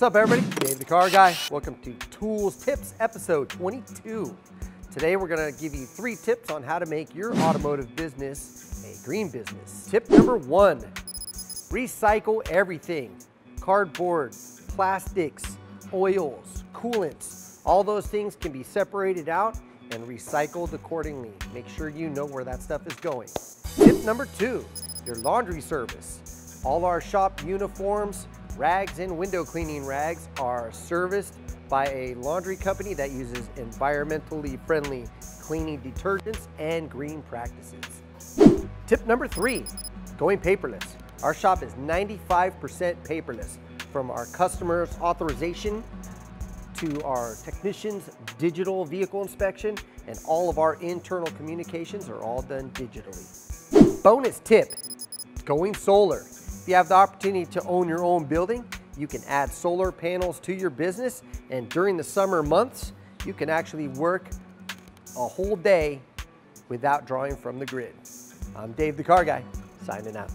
What's up everybody? Dave the Car Guy. Welcome to Toole's Tips episode 22. Today we're gonna give you three tips on how to make your automotive business a green business. Tip number one, recycle everything. Cardboard, plastics, oils, coolants, all those things can be separated out and recycled accordingly. Make sure you know where that stuff is going. Tip number two, your laundry service. All our shop uniforms, rags and window cleaning rags are serviced by a laundry company that uses environmentally friendly cleaning detergents and green practices. Tip number three, going paperless. Our shop is 95% paperless from our customers' authorization to our technicians' digital vehicle inspection and all of our internal communications are all done digitally. Bonus tip, going solar. You have the opportunity to own your own building, you can add solar panels to your business and during the summer months, you can actually work a whole day without drawing from the grid. I'm Dave the Car Guy, signing out.